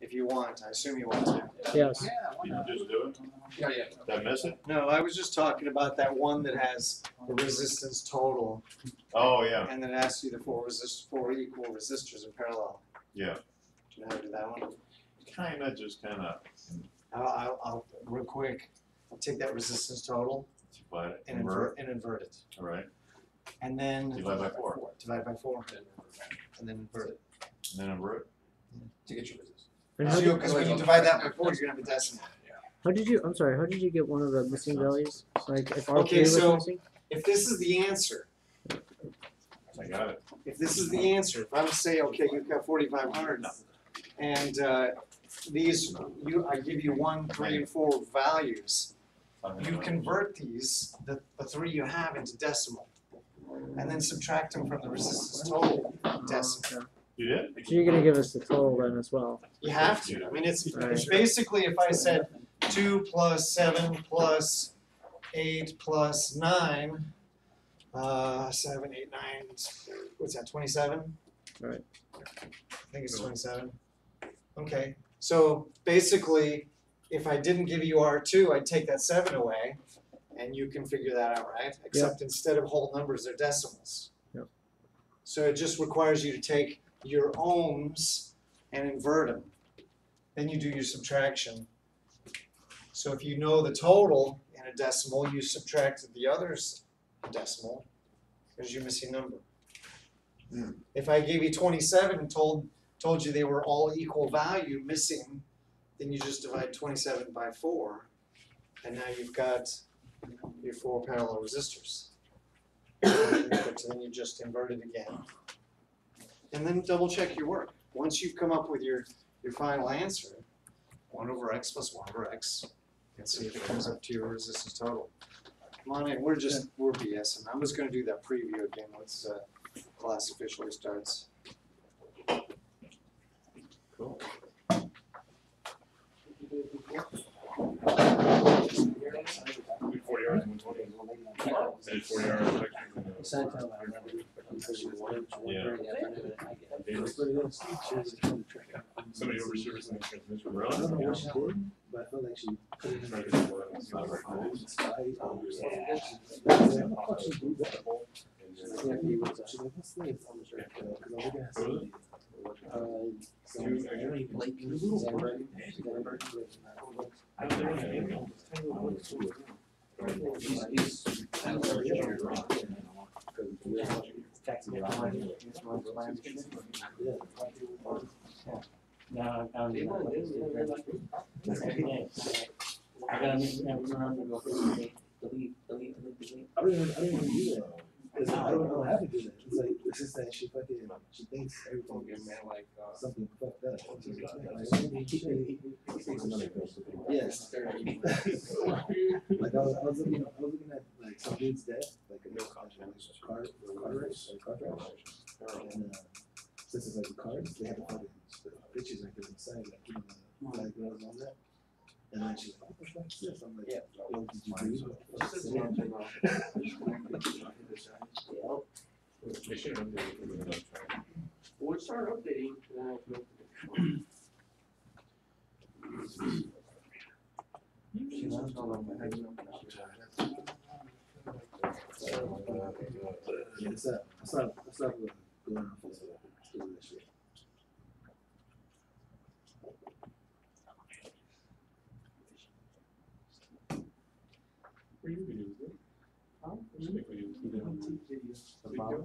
if you want, I assume you want to. Yes. Can you just do it? Yeah, yeah. Did I miss it? No, I was just talking about that one that has the resistance total, Oh, yeah, and then asks you the four resist, four equal resistors in parallel. yeah. Do you know how to do that one? Kinda, just kinda I'll, I'll, I'll, real quick, I'll take that resistance total divide it, and invert, invert, and invert it. all right, And then. Divide by four. Divide by four, and then invert it. and then invert. To get your business. And how you- did, Cause when you divide that by four, you're gonna have a decimal. how did you, I'm sorry, how did you get one of the missing values? Like if RK Okay, was so- missing? If this is the answer, I got it. if this is the answer, if I'm to say, okay, you've got forty-five hundred, and, uh, these, you, I give you one, three, and four values, you convert these, the, the three you have into decimal, and then subtract them from the resistance total decimal. You did? So you're gonna give us the total then as well. You have to, I mean, it's, it's basically if I said two plus seven plus eight plus nine, uh, seven, eight, nine, what's that, twenty-seven? Right. I think it's twenty-seven. Okay, so basically, if I didn't give you R two, I'd take that seven away, and you can figure that out, right? Except instead of whole numbers, they're decimals. Yep. So it just requires you to take your ohms and invert them. Then you do your subtraction. So if you know the total in a decimal, you subtract the others a decimal, there's your missing number. Hmm. If I gave you twenty-seven and told, told you they were all equal value missing, then you just divide twenty-seven by four, and now you've got your four parallel resistors. But then you just invert it again. And then double check your work. Once you've come up with your, your final answer, one over x plus one over x, and see if it comes up to your resistance total. Come on in, we're just, we're BSing. I'm just gonna do that preview again once, uh, class officially starts. Cool. Forty hours, one twenty. I hours of lecture. Yeah. Somebody over servicing the transmission. I don't know what she did, but I felt like she put it in Trying her. to get more. It's not right. She's like, "How the fuck she do that?" She's like, she's like, "What's this?" Because I'm looking at something. Uh, so- You- actually- Xanberg. No, I'm. I gotta make, remember to go delete, delete, delete, delete. I don't even, I don't even do that. 'Cause I don't know how to do that. It's like, it's just that she fucking, she thinks everything is like, uh. something fucked up. Yes. Like I was, I was looking, I was looking at like some dude's death, like a car, car, car race, or car crash. And, uh, since it's like the cars, they have the fucking bitches like this inside, like, you know, like girls on that. And then she's like, what the fuck is this? I'm like, Yeah. yo, did you breathe? What the fuck is this?" They should have updated it. We'll start updating, then I can. She loves all of my. Yeah, it's not, it's not, it's not going on for that, do shit. Where you videos. Huh? Where's videos? The bottom.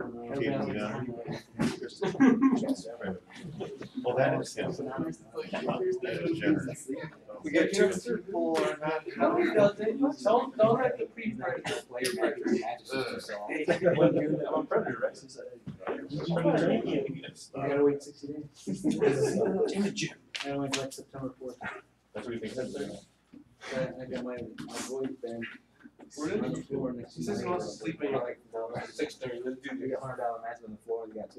Keep me down. Well, that is, yeah. That is generous. We got two people are not. Don't, don't have to pre-print. I'm a predator, right? You gotta wait sixty days. I went like September fourth. That's what you think. that's there? I got my, my voice band. Where did on the floor next to He says he wants to sleep in like six thirty, let's do this. got hundred dollar mats on the floor, we got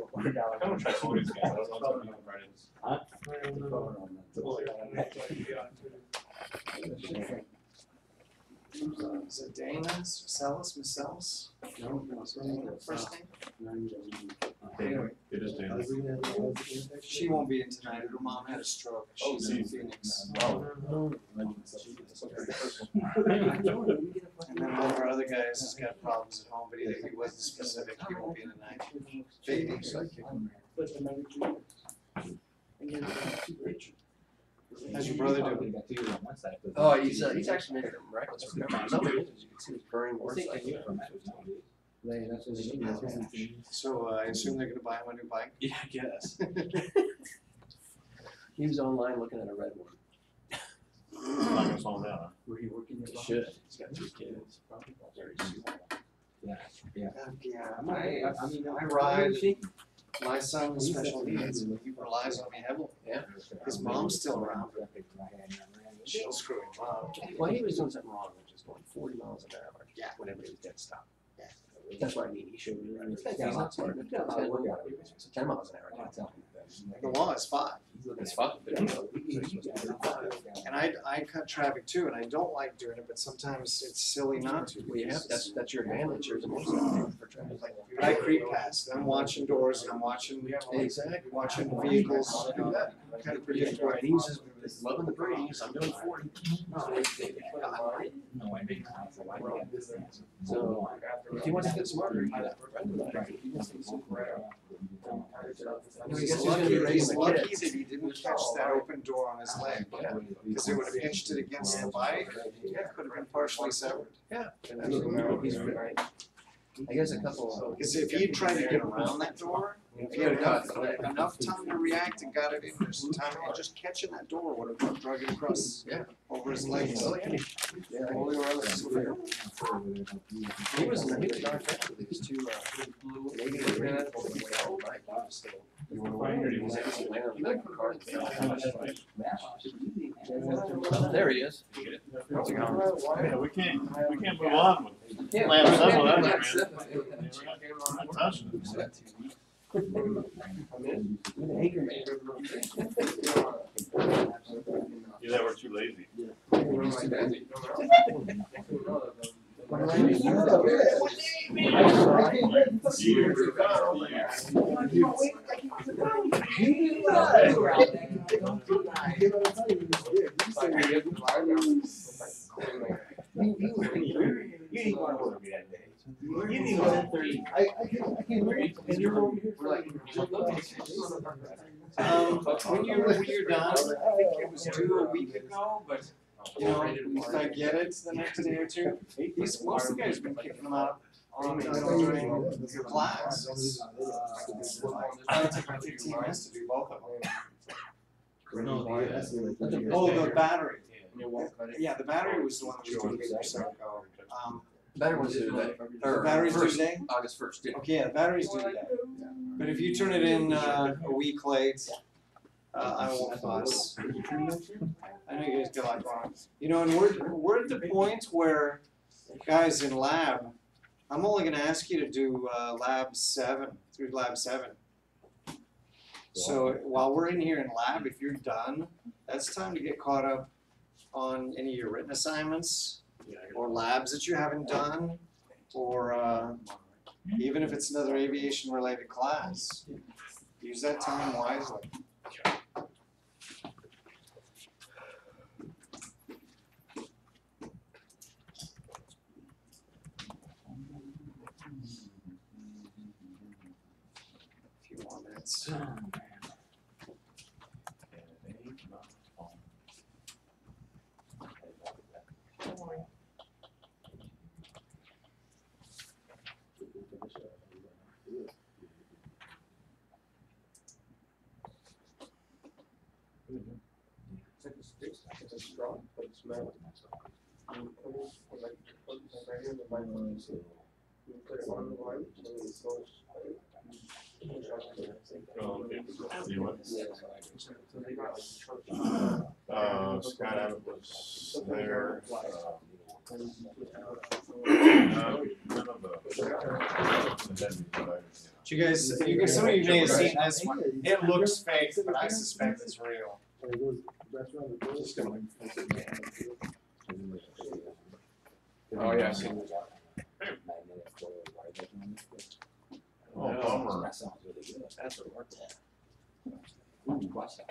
gonna try some of these games, I don't know what's happening on Fridays. Is it Dana, Marcellus, Marcellus? No, no, Is her name, First name? Dana, it is Dana. She won't be in tonight, her mom had a stroke, Oh, she's in geez. Phoenix. Oh, And then one of our other guys has got problems at home, but he, he wasn't specific, he won't be in tonight. Baby, so I kicked him. How's your brother doing? Oh, he's, uh, he's actually making a miraculous recovery. Some of you can see he's burning worse. I think like- knew from They, that's what they need. So, uh, I assume they're gonna buy him a new bike? Yeah, I guess. He was online looking at a red one. I'm not gonna slow him down. Were you working your He should. He's got two kids. Probably very soon. Yeah, I'm not- I, I mean, I ride, my son with special needs, and he relies on me heavily. Yeah. His mom's still around, she'll screw him up. Well, he was doing something wrong, which is going forty miles an hour. Yeah. When everybody was dead stop. Yeah. That's what I mean, he right? He's not smart. Ten miles an hour. I tell him. The law is five, It's fun, but you know, so he's supposed to do five. and I, I cut traffic too, and I don't like doing it, but sometimes it's silly not to. Well, you have, that's, that's your advantage, there's a motorcycle for traffic. But I creep past, and I'm watching doors, and I'm watching, Exactly. watching vehicles, you know, kind of predict where And he's just loving the breeze, I'm doing forty. No, I make. So, if he wants to get smarter, he got. He wants to get smarter. You know, He's lucky, he's lucky that he didn't catch that open door on his leg, because it would have pinched it against the bike, it could have been partially severed. Yeah. and that's what he's right. I guess a couple. Because if he tried to get around that door, if he had enough, enough time to react and got it in, there's time, and just catching that door would have drug it across, Yeah. over his legs. Oh, yeah. Yeah. Holy relics. He was, he was darn fast with these two, uh, blue Canadian red on the way home, like, he was still. You wanna or do you He want? was actually laying on the back of the car. Oh, There he is. How's it going? Yeah, we can't, we can't move on with Yeah. Lamb Simple, that's Lamb it, Simple. man. We're not touching it. Yeah, we're too lazy. I, I can, I can hear you, and you're over here. Um, when you're, when you're done, I think it was due a week ago, but, you know, if I get it the next day or two, these, most of the guys have been kicking them out you during your class. It's gonna take fifteen minutes to do both of them. Oh, the battery. Yeah, the battery was the one that was doing it, um, Better was due today, the or battery's due first, today? August first, yeah. Okay, yeah, the battery's due today. But if you turn it in, uh, a week late, uh, I won't fuss. I know you guys get a lot going on. You know, and we're, we're at the point where, guys, in lab, I'm only gonna ask you to do, uh, lab seven, through lab seven. So while we're in here in lab, if you're done, that's time to get caught up on any of your written assignments or labs that you haven't done, or, uh, even if it's another aviation related class. Use that time wisely. Few minutes. It's a straw, but it's metal. You put it, like, put it right here, the light on it, you put it on the light, and it goes. Oh, okay. You what? Yeah. So they got like a. Uh, Scott Abbott was there. Uh, And you put it out. none of the- and uh, You guys, you guys, some of you may have seen this one. It looks fake, but I suspect it's real. And it goes, wraps around the Just gonna- Oh, yeah, I see. Oh, bummer. That sounds really good. That's what worked at. Ooh, watch that.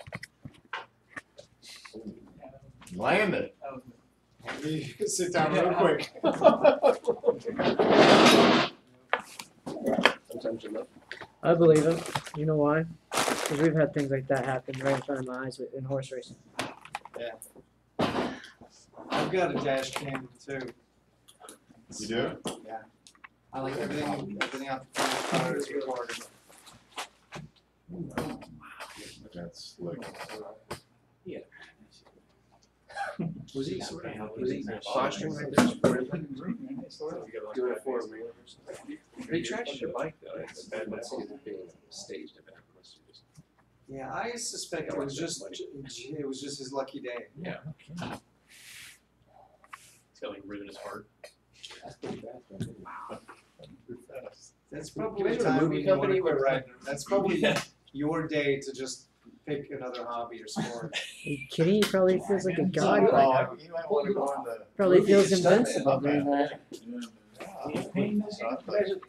Land it. Oh. You can sit down real quick. Sometimes you look. I believe him. You know why? Because we've had things like that happen right in front of my eyes with- in horse racing. Yeah. I've got a dash cam too. You do? Yeah. I like everything, everything out the front of the car is recorded. That's slick. Was he sort of, was he Posturing posturing like like this? this? Doing it for a real He trashed your bike though, it's bad, but it's being staged event. Unless you just- Yeah, I suspect it was just, it was just his lucky day. Yeah. He's got like ribbon his heart. That's pretty fast, right? That's probably the time movie you wanna company quit where- riding. That's probably your day to just pick another hobby or sport. Are you kidding? He probably feels like a god Oh, right now. you might wanna go on the. Probably feels invincible doing that.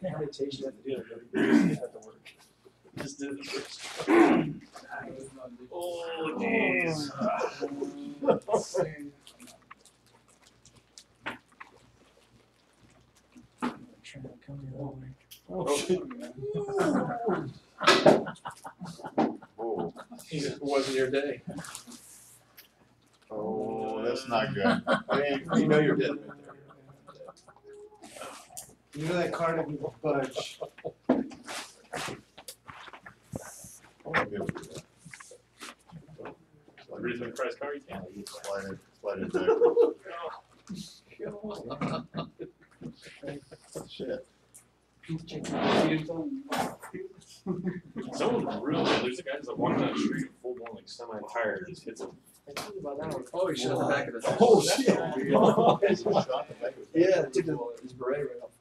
Meditation you have to do every day at the work. Just did it first. Oh, jeez. Oh, It wasn't your day. oh, that's not good. I mean, You know you're dead. You know that car didn't budge. I'll give it to you. The reason the price car you oh, can't. Slide it, slide it backwards. Shit. Someone really, there's a guy that's walking down the street, full blown like semi tire, just hits him. Oh, he shot the back of the. Oh, shit. Yeah, took the, his beret right off.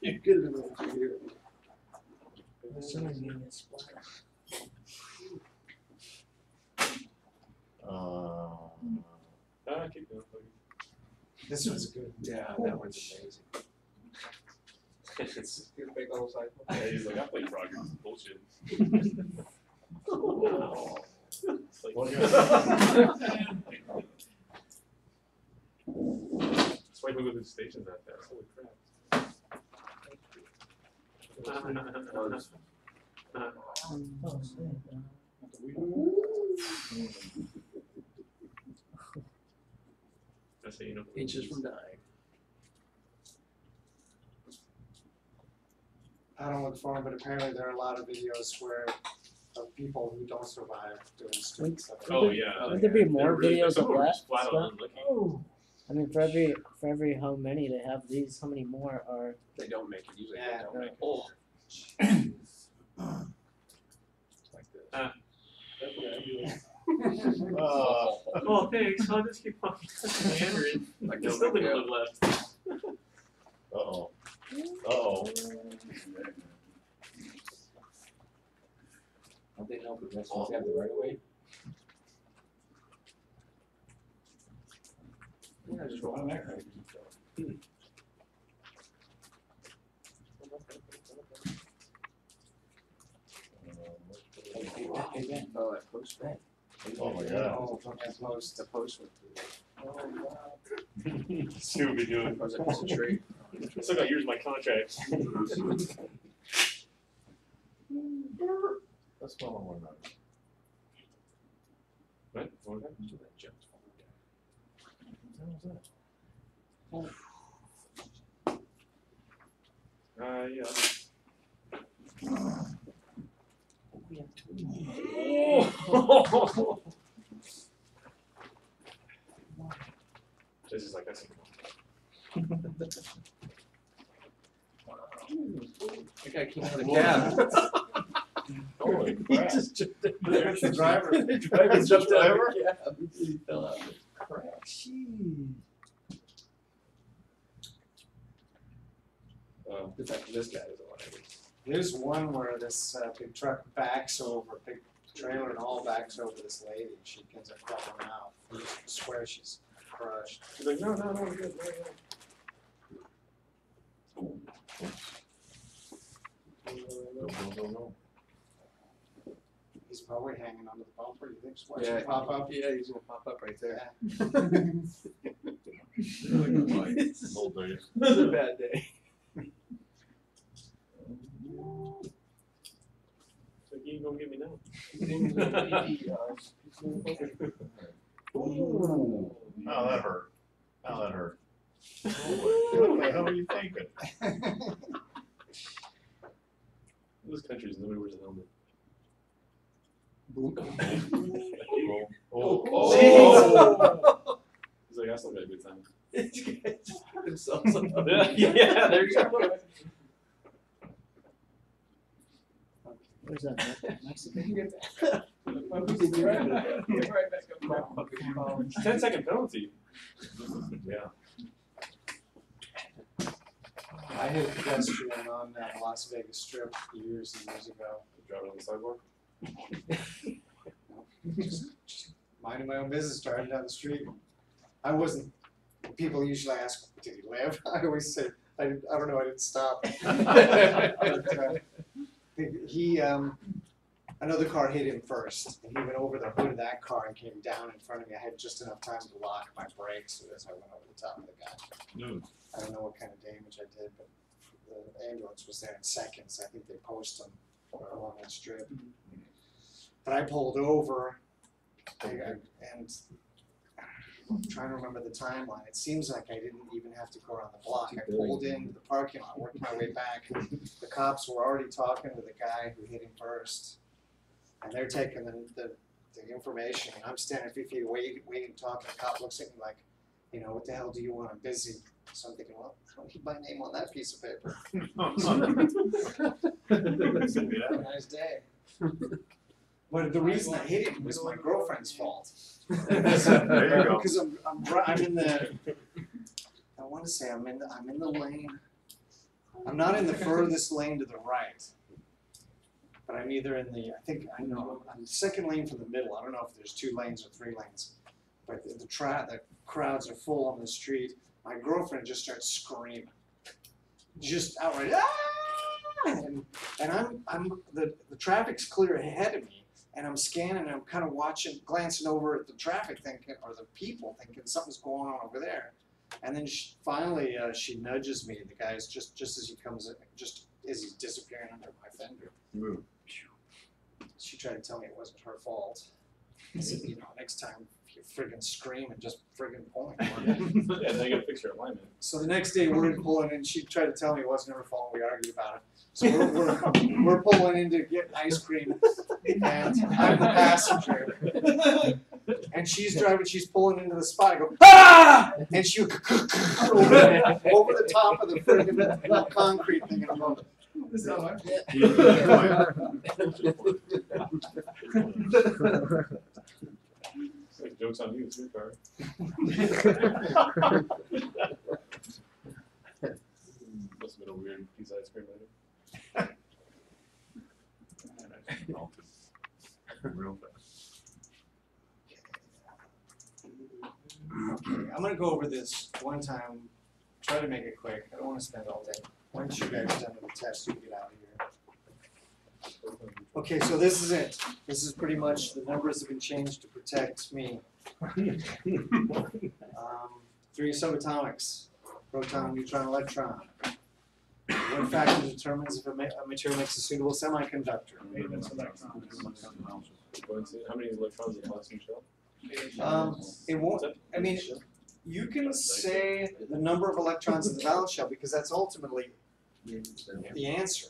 You could have been over here. Uh, Ah, keep going. This one's good. Yeah, that one's amazing. It's, Your big old cycle. yeah, he's like, I played Frogger, it's bullshit. It's like- That's why people do stations out there, holy crap. That's how you know. Inches from dying. I don't look for them, but apparently there are a lot of videos where of people who don't survive doing stupid stuff. Oh, yeah. Would there be more They're really- videos some of are that just Flat stuff? out unlucky. I mean, for every for every how many they have these, how many more are? They don't make it, usually they Yeah. don't make it. Oh. Like this. Ah. That's I uh, Oh, thanks, I'll just keep on hammering. Like There's no still big a deal. little left. uh-oh. Uh-oh. Don't they know professionals have the right of way? Yeah, just roll on that. Hey, Ben, Oh, that post. Ben. Oh my god. Oh, from that post. The post went See what we doing. through. Was it just a tree? I still got years of my contract. That's one on one. What? What happened to that joke? What was that? Uh, yeah. This is like that's. That guy came out of the cab. Holy He crap. just jumped in. There's the driver. The driver jumped out of the cab. He fell out. Uh, It's like this guy is a lot. There's one where this uh, big truck backs over, big trailer and all backs over this lady. and She ends up crawling out. I swear she's crushed. She's like, no, no, no, we're good, we're good. No, no, no, no. He's probably hanging onto the bumper. You think? Watch Yeah. him pop up. Yeah, he's gonna pop up right there. Old days. It a bad day. So you can go get me now. Oh, that hurt. Oh, that hurt. What the hell are you thinking? Those countries, nobody wears a helmet. Oh, Oh, oh. He's like, I still got a good time. Themselves up. Yeah, yeah, there you go. Where's that? Mexican? Ten second penalty. Yeah. I hit a pedestrian on that Las Vegas Strip years and years ago. Driving on the sidewalk. Just, just minding my own business, driving down the street. I wasn't. People usually ask, "Did he live?" I always say, "I, I don't know. I didn't stop." But, uh, he, um, another car hit him first, and he went over the hood of that car and came down in front of me. I had just enough time to lock my brakes as I went over the top of the guy. No. I don't know what kind of damage I did, but the ambulance was there in seconds. I think they posted them along that strip. Mm-hmm. But I pulled over, I, I, and I'm trying to remember the timeline. It seems like I didn't even have to go around the block. I pulled into the parking lot, worked my way back. The cops were already talking to the guy who hit him first, and they're taking the, the, the information. And I'm standing a few feet away, waiting, talking. The cop looks at me like, you know, what the hell do you want? I'm busy. So I'm thinking, well, I don't need my name on that piece of paper. Have a nice day. But the reason I hit him was my girlfriend's fault. There you go. Because I'm, I'm, dri- I'm in the, I want to say I'm in, the I'm in the lane. I'm not in the furthest lane to the right. But I'm either in the, I think, I know, I'm the second lane from the middle. I don't know if there's two lanes or three lanes. But the, the tra- the crowds are full on the street. My girlfriend just starts screaming. Just outright, ah! And, and I'm, I'm, the, the traffic's clear ahead of me. And I'm scanning and I'm kind of watching, glancing over at the traffic thinking, or the people thinking something's going on over there. And then she, finally, uh, she nudges me. The guy's just, just as he comes in, just as he's disappearing under my fender. Move. She tried to tell me it wasn't her fault. I said, you know, next time you friggin' scream and just friggin' point. Yeah, they gotta fix your alignment. So the next day we're in pulling and she tried to tell me it wasn't her fault. We argued about it. So we're, we're, we're pulling in to get ice cream and I'm the passenger. And she's driving, she's pulling into the spot. I go, ah! And she over, the- over the top of the friggin' concrete thing. And I'm going, This is It's like jokes on you, it's your car. Must have been a weird piece of ice cream later. Real fast. okay, I'm gonna go over this one time, try to make it quick. I don't wanna spend all day. Once you guys are done with the test, you can get out of here. Okay, so this is it. This is pretty much, the numbers have been changed to protect me. Um, three subatomics, proton, neutron, electron. What factor determines if a ma- a material makes a suitable semiconductor? How many electrons in the plasma shell? Um, it won't, I mean, you can say the number of electrons in the valence shell because that's ultimately the answer.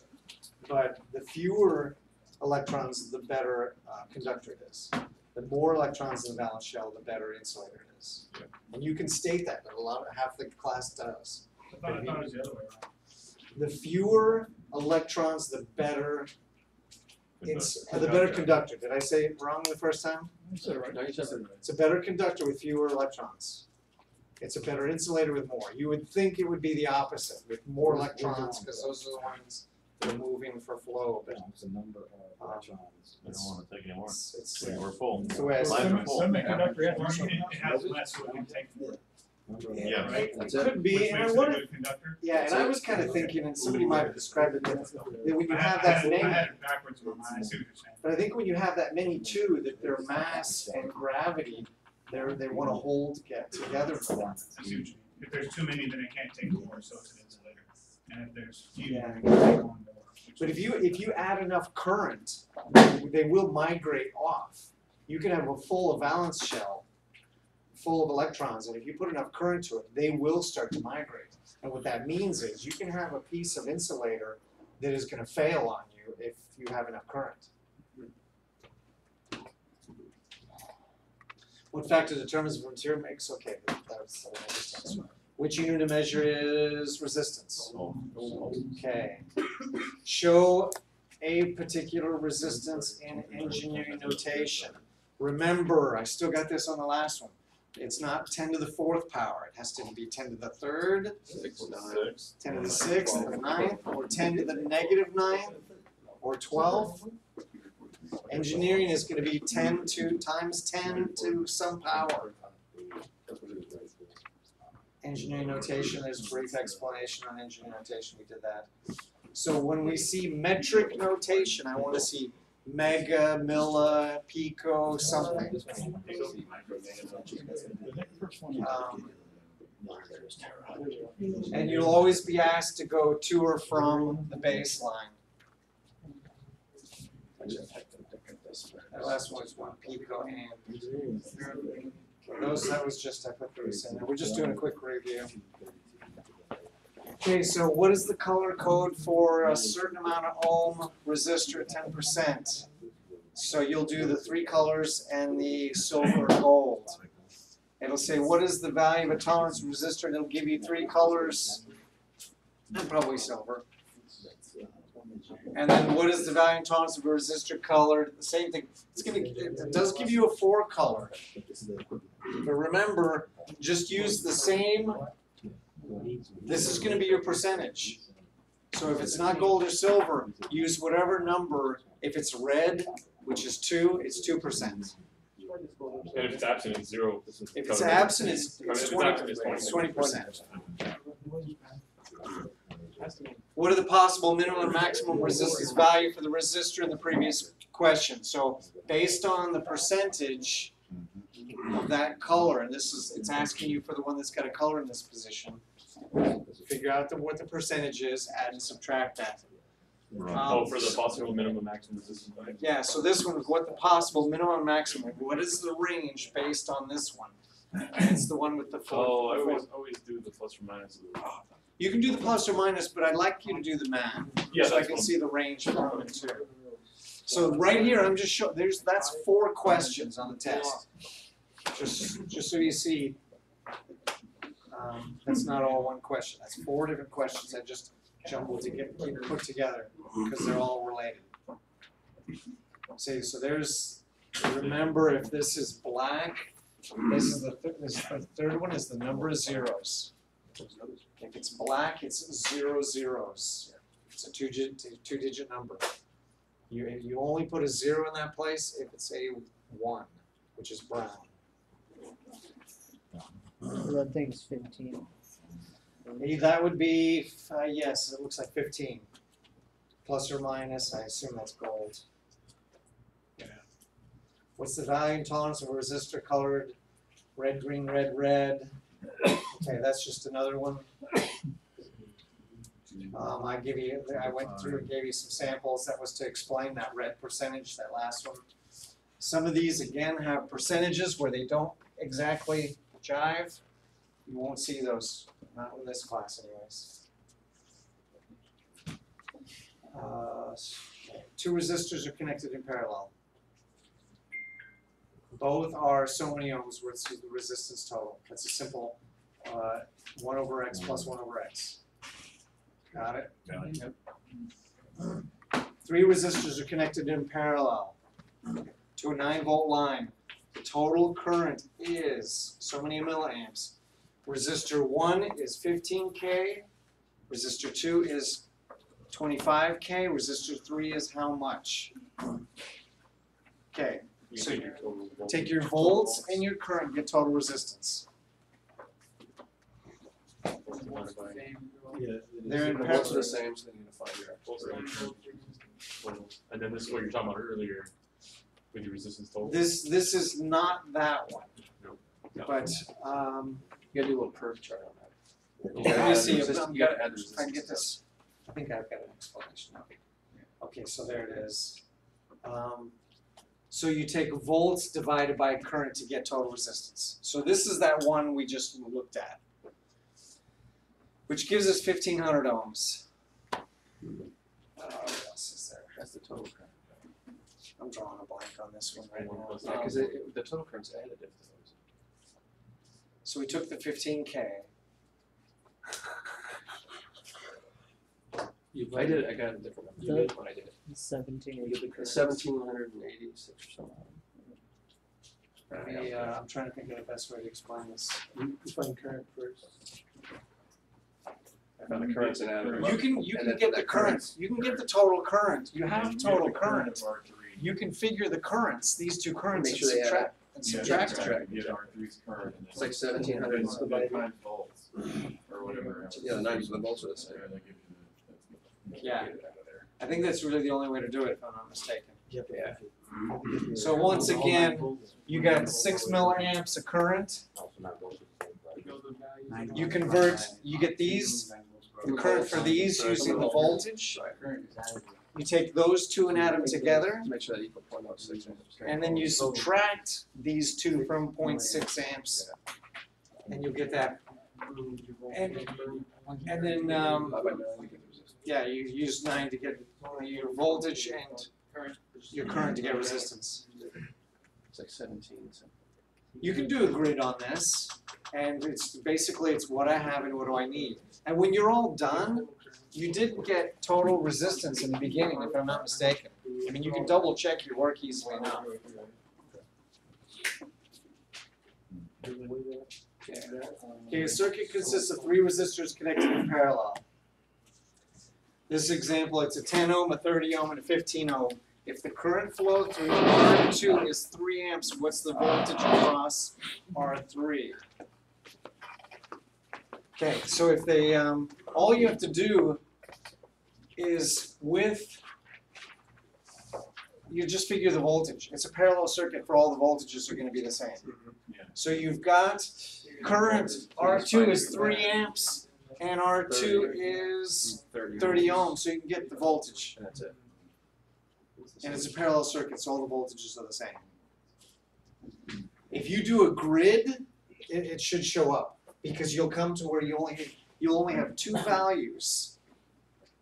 But the fewer electrons, the better uh, conductor it is. The more electrons in the valence shell, the better insulator it is. And you can state that, but a lot, of half the class does. I thought, I thought it was the other way around. The fewer electrons, the better, ins- uh, the better conductor. Did I say it wrong the first time? You said it right. No, you said it right. It's a better conductor with fewer electrons. It's a better insulator with more. You would think it would be the opposite, with more electrons, because those are the ones that are moving for flow, but It's a number of um, electrons. I don't wanna take any more. it's, it's, We're full. it's the way I see Lines it. are full. Semiconductor has, it has less so it can take more, Number of Yeah. electrons. right? That's It it. could be, Which and I makes it a wonder, good conductor. yeah, and I was kinda thinking, and somebody might have described it, that, that when you I have had- that I many, had it backwards in my mind, I see what you're saying. but I think when you have that many too, that their mass and gravity, they're, they wanna hold get together for that. I see what you mean. If there's too many, then it can't take more, so it's an insulator. And if there's few, Yeah. then can take on more. which But if is- you, if you add enough current, they will migrate off. You can have a full valence shell, full of electrons, and if you put enough current to it, they will start to migrate. And what that means is you can have a piece of insulator that is gonna fail on you if you have enough current. What factor determines if a material mix? Okay, that was, uh, I understand. Which unit of measure is resistance? Oh. Okay. Show a particular resistance in engineering notation. Remember, I still got this on the last one. It's not ten to the fourth power, it has to be ten to the third, Six. ten to the sixth, or ninth, or ten to the negative ninth, or twelve. Engineering is gonna be ten to times ten to some power. Engineering notation, there's a brief explanation on engineering notation, we did that. So when we see metric notation, I wanna see mega, milla, pico, something. Um, And you'll always be asked to go to or from the baseline. That last one was one pico and. Those, that was just, I put those in there, we're just doing a quick review. Okay, so what is the color code for a certain amount of ohm resistor, ten percent? So you'll do the three colors and the silver gold. It'll say, what is the value of a tolerance resistor, and it'll give you three colors, and probably silver. And then what is the value and tolerance of a resistor colored, the same thing, it's gonna, it does give you a four color. But remember, just use the same, this is gonna be your percentage. So if it's not gold or silver, use whatever number, if it's red, which is two, it's two percent. And if it's absent, it's zero. If it's absent, it's, it's it's twenty, it's 20. it's twenty percent. What are the possible minimum and maximum resistance value for the resistor in the previous question? So based on the percentage of that color, and this is, it's asking you for the one that's got a color in this position. Figure out the, what the percentage is, add and subtract that. Um, oh, for the possible minimum maximum resistance value. Yeah, so this one is what the possible minimum maximum, what is the range based on this one? It's the one with the four. Oh, I always, always do the plus or minus. of the- You can do the plus or minus, but I'd like you to do the math. Yeah, so I that's can fine. see the range from it too. So right here, I'm just showing, there's, that's four questions on the test. Just, just so you see. Um, that's not all one question, that's four different questions I just jumbled to get, put together, because they're all related. See, so there's, remember if this is black, this is the, thir- this, the third one is the number of zeros. If it's black, it's zero zeros. It's a two digit, two digit number. You, you only put a zero in that place if it's a one, which is brown. That thing's fifteen. That would be, uh, yes, it looks like fifteen. Plus or minus, I assume that's gold. Yeah. What's the value and tolerance of a resistor colored red, green, red, red? Okay, that's just another one. Um, I give you, I went through and gave you some samples, that was to explain that red percentage, that last one. Some of these again have percentages where they don't exactly jive. You won't see those, not in this class anyways. Uh, two resistors are connected in parallel. Both are so many ohms worth the resistance total, that's a simple, uh, one over X plus one over X. Got it? Yep. Three resistors are connected in parallel to a nine volt line. The total current is so many milliamps. resistor one is fifteen K, resistor two is twenty-five K, resistor three is how much? Okay, You So take your take your volts and your current, get total resistance. Yeah. They're in The volts are the same, so then you need to find your volts and current. And then this is what you're talking about earlier with your resistance total. This, this is not that one. No. But, um, You gotta do a little curve chart on that. You let gotta me add see, the if resist- I'm you gotta add the if I can get resistance this, I think I've got an explanation of it. Okay, so there it is. Um, so you take volts divided by current to get total resistance. So this is that one we just looked at. Which gives us fifteen hundred ohms. Uh, what else is there? That's the total current. I'm drawing a blank on this one right now. Yeah, cause it, it- the total current's additive to those. So we took the fifteen K. You I did it, I got a different number, you did when I did it. Seventeen. Seventeen hundred and eighty-six or something. Let me, uh, I'm trying to think of the best way to explain this. You you find current first. I found the currents and additives. You can, you And can then get the that current- current, you can get the total current, you have you get total the current current. of R three. You can figure the currents, these two currents Make and sure they add subtract, and Yeah, subtract that's them. right. You get R three's current and then. It's like 1700 It's divided. times volts or whatever. else. Yeah, the numbers of the volts are the same. Yeah, that gives you the- that's- Yeah. get it out of there. I think that's really the only way to do it, if I'm not mistaken. You have to- Yeah. you have to- So once again, You got six milliamps of current, you convert, you get these, the current for these using the voltage. You take those two and add them together, Make sure that equal point oh six. and then you subtract these two from 0.6 amps. And you'll get that, and, and then, um, Divide by nine, you get the resistance. yeah, you use nine to get your voltage and your current to get resistance. It's like seventeen, so. You can do a grid on this, and it's basically it's what I have and what do I need. And when you're all done, you didn't get total resistance in the beginning, if I'm not mistaken. I mean, you can double check your work easily enough. Okay, a circuit consists of three resistors connected in parallel. This example, it's a ten ohm, a thirty ohm, and a fifteen ohm. If the current flow through R two is three amps, what's the voltage across R three? Okay, so if they, um, all you have to do is with, you just figure the voltage. It's a parallel circuit for all the voltages are gonna be the same. Yeah. So you've got current, R two is three amps, and R two is thirty ohms, so you can get the voltage. And that's it. And it's a parallel circuit, so all the voltages are the same. If you do a grid, it, it should show up, because you'll come to where you only, you'll only have two values.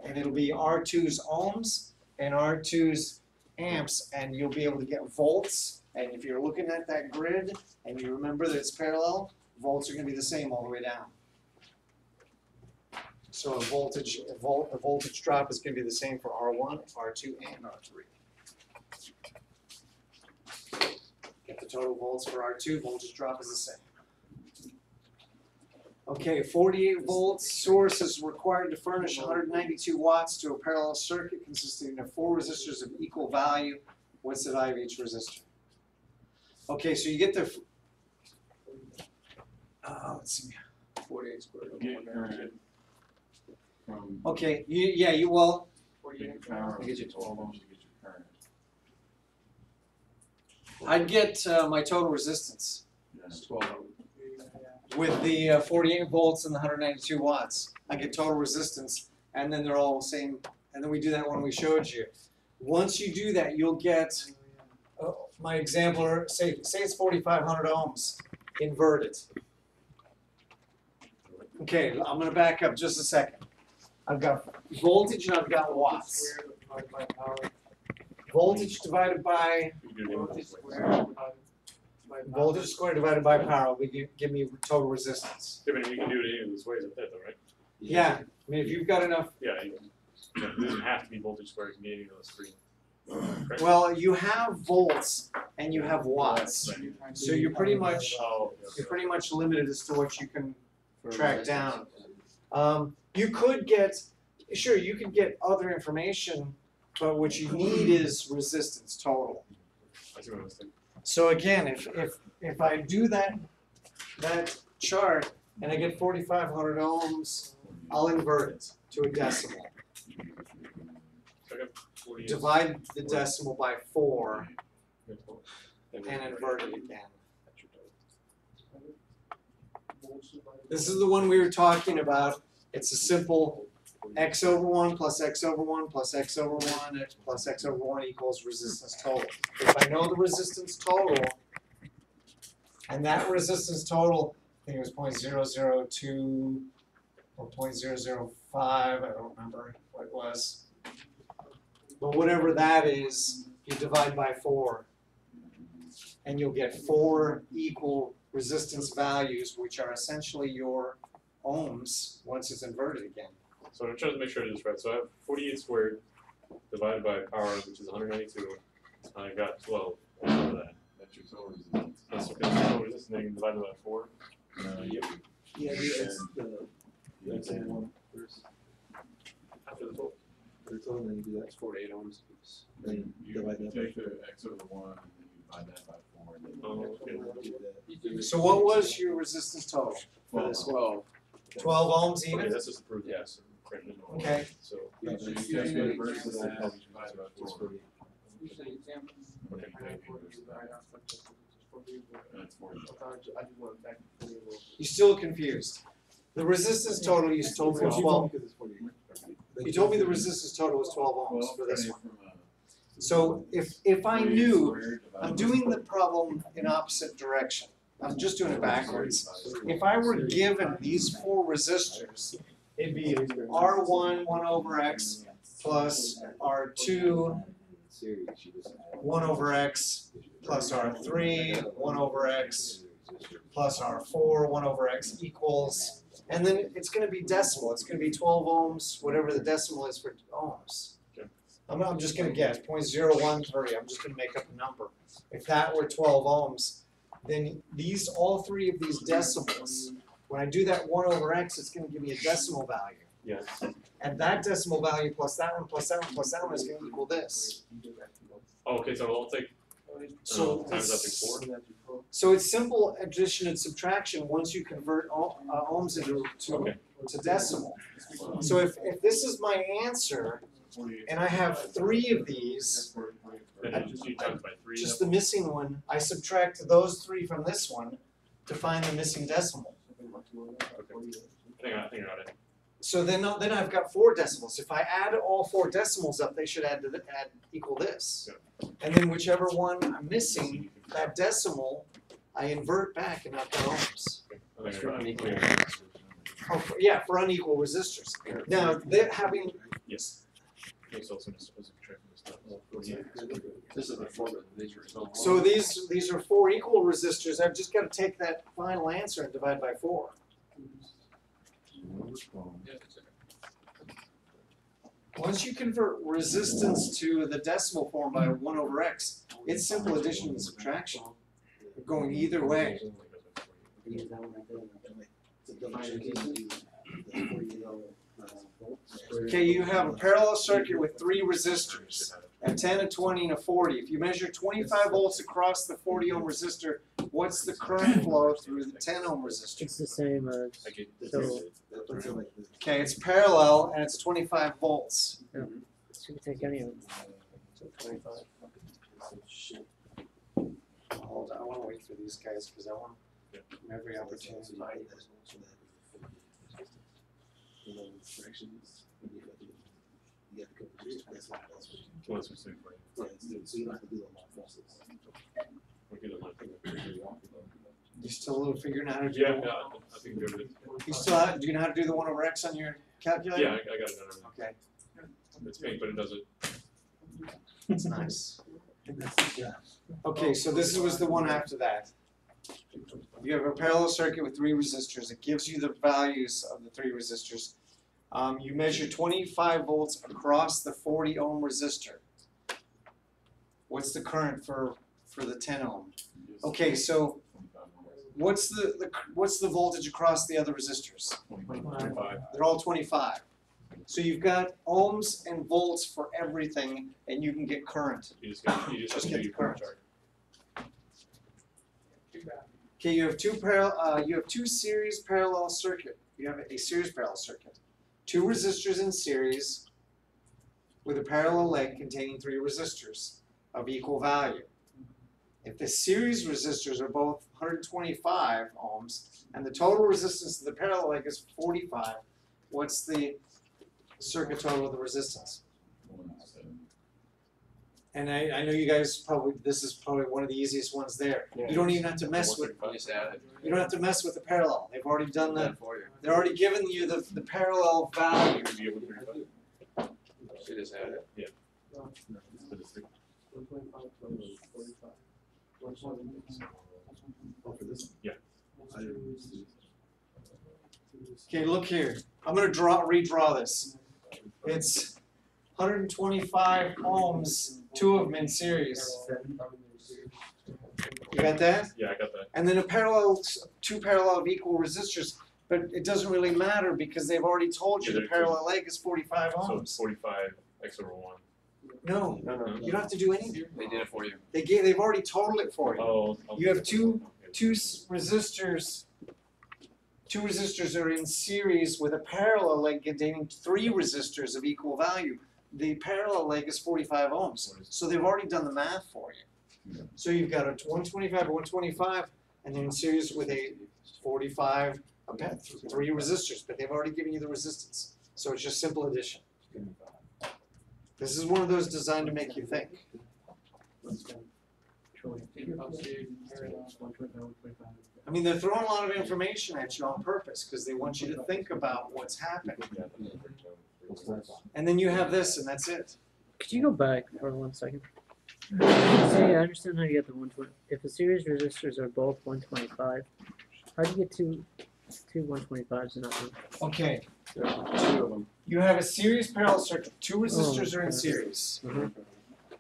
And it'll be R 2s ohms and R 2s amps, and you'll be able to get volts. And if you're looking at that grid, and you remember that it's parallel, volts are gonna be the same all the way down. So a voltage, a volt, a voltage drop is gonna be the same for R one, R two, and R three. Get the total volts for R two, voltage drop is the same. Okay, forty-eight volts source is required to furnish hundred ninety-two watts to a parallel circuit consisting of four resistors of equal value. What's the value of each resistor? Okay, so you get the. f- Uh, let's see, Forty-eight squared. over Get one current from. okay, you, yeah, you, well, Get your power, get your twelve ohms to get your current. I'd get, uh, my total resistance. It's twelve over. With the uh, 48 volts and the 192 watts. I get total resistance, and then they're all the same. And then we do that one we showed you. Once you do that, you'll get uh, my example. or Say say it's 4,500 ohms inverted. Okay, I'm gonna back up just a second. I've got voltage and I've got watts. Voltage divided by You do it this way. Voltage squared divided by power will give, give me total resistance. Yeah, but you can do it any of those ways up there though, right? Yeah, I mean if you've got enough Yeah, you can, it doesn't have to be voltage squared, you can get any of those three. Correct? Well, you have volts and you have watts, Right. so you're pretty much, Oh, you're okay. pretty much limited as to what you can track down. Um, you could get, sure, you could get other information, but what you need is resistance total. I see what I was thinking. So again, if, if, if I do that, that chart and I get forty-five hundred ohms, I'll invert it to a decimal. So I got forty. Divide the decimal by four and invert it again. This is the one we were talking about. It's a simple x over one plus x over one plus x over one x plus x over one equals resistance total. If I know the resistance total, and that resistance total, I think it was .002 or .005. I don't remember what it was. But whatever that is, you divide by four. And you'll get four equal resistance values, which are essentially your ohms, once it's inverted again. So I'm trying to make sure I do this right. So I have forty-eight squared divided by power, which is hundred ninety-two. I got twelve over that. That's your total resistance. That's okay. So total resistance then divided by four. Uh, yep. Yeah, it's the, that's the one first, After the total. the total, then you do that, Forty-eight ohms. then You divide that by take the x over one, and then you divide that by four, and then. Oh, okay. So what was your resistance total for Twelve this ohms. one? Twelve ohms Okay, that's just approved, yes. Correct. Okay. So. Yeah, so you take the inverse of that, divide by. Usually example. Okay. That's four. I just went back to forty ohms. You still confused. The resistance total you told me was twelve, Because it's forty-eight. you told me the resistance total was twelve ohms for this one. So if, if I knew, I'm doing the problem in opposite direction. I'm just doing it backwards. If I were given these four resistors, it'd be R one, one over X, plus R two, one over X, plus R three, one over X, plus R four, one over X equals, and then it's gonna be decimal, it's gonna be twelve ohms, whatever the decimal is for ohms. I'm, I'm just gonna guess, point zero one three, I'm just gonna make up a number. If that were twelve ohms, then these, all three of these decimals, when I do that one over X, it's gonna give me a decimal value. Yes. And that decimal value plus that one plus that one plus that one is gonna equal this. Oh, okay, so I'll take, So uh, times that it's- four. So it's simple addition and subtraction once you convert uh, ohms into to, Okay. to decimal. So if, if this is my answer and I have three of these, Then you just do times by three. just the missing one, I subtract those three from this one to find the missing decimal. I think I, I think I got it. So then, uh, then I've got four decimals. If I add all four decimals up, they should add to the, add equal this. And then whichever one I'm missing, that decimal, I invert back and I've got ohms. I think I got it. Oh, for- yeah, for unequal resistors. Now, they're having, Yes. This stuff. Well, 48. This is the formula, these are. so these, these are four equal resistors. I've just gotta take that final answer and divide by four. Once you convert resistance to the decimal form by one over X, it's simple addition and subtraction, going either way. Okay, you have a parallel circuit with three resistors, a ten, a twenty, and a forty. If you measure twenty-five volts across the forty ohm resistor, what's the current flow through the ten ohm resistor? It's the same as, so, Okay, it's parallel and it's twenty-five volts. so you can take any of them. So twenty-five. Hold on, I wanna wait for these guys, cause I want every opportunity. Well, that's what's in for you. So you don't have to do a lot of process. We'll get it like- You still figuring out how to do Yeah, yeah, I I think we're. You still, have- do you know how to do the one over X on your calculator? Yeah, I, I got it. Okay, It's pink, but it does it. that's nice. Okay, so this was the one after that. You have a parallel circuit with three resistors. It gives you the values of the three resistors. Um, you measure twenty-five volts across the forty ohm resistor. What's the current for, for the ten ohm? Okay, so What's the, the what's the voltage across the other resistors? Twenty-five. They're all twenty-five. So you've got ohms and volts for everything, and you can get current. You just get, you just Just get the current current. Okay, you have two parallel, uh, you have two series parallel circuit. You have a series parallel circuit. Two resistors in series with a parallel leg containing three resistors of equal value. If the series resistors are both 125 ohms and the total resistance of the parallel leg is 45, what's the circuit total of the resistance? And I, I know you guys probably, this is probably one of the easiest ones there. You don't even have to mess with, Just add it. you don't have to mess with the parallel. They've already done that. for you. They're already given you the, the parallel value. You'd be able to do that. She just had it. But it's the- One twenty-five plus forty-five. One twenty. Oh, for this? Yeah. I didn't see. Okay, look here. I'm gonna draw, redraw this. It's hundred and twenty-five ohms, two of them in series. You got that? Yeah, I got that. And then a parallel, two parallel of equal resistors, but it doesn't really matter because they've already told you Yeah, the they're- parallel leg is forty-five So ohms. forty-five X over one. No, No, no. you don't have to do anything. They did it for you. They gave, they've already totaled it for you. Oh. okay. You have two- two s- resistors, two resistors are in series with a parallel leg containing three resistors of equal value. The parallel leg is forty-five ohms, so they've already done the math for you. So you've got a one twenty-five, one twenty-five, and they're in series with a forty-five, a pa- three resistors, but they've already given you the resistance. So it's just simple addition. This is one of those designed to make you think. I mean, they're throwing a lot of information at you on purpose, because they want you to think about what's happened. And then you have this, and that's it. Could you go back for one second? See, I understand how you get the one twenty. If the series resistors are both one twenty five, how do you get two two one twenty fives and not one? Okay, Two of them. you have a series parallel circuit, two resistors are in okay. series. Mhm.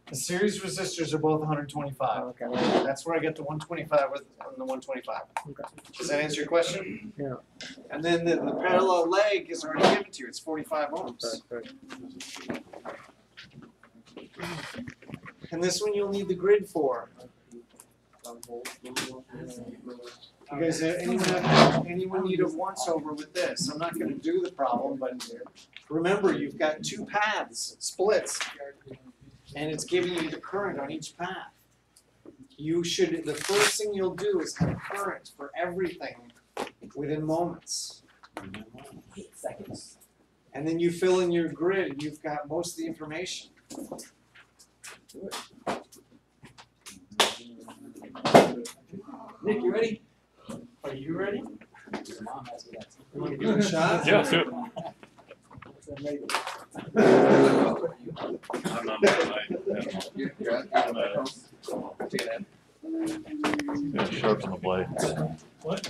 The series resistors are both hundred twenty-five. okay. That's where I get the one twenty-five with, on the one twenty-five. Okay. Does that answer your question? Yeah. And then the, the parallel leg is already given to you, it's forty-five ohms. Perfect. And this one you'll need the grid for. You guys, uh, anyone anyone need a once over with this? I'm not gonna do the problem, but remember, you've got two paths, splits. And it's giving you the current on each path. You should, the first thing you'll do is have current for everything within moments. Seconds. And then you fill in your grid, and you've got most of the information. Nick, you ready? Are you ready? You wanna give it a shot? Yeah, let's and on sharpen the blades. What?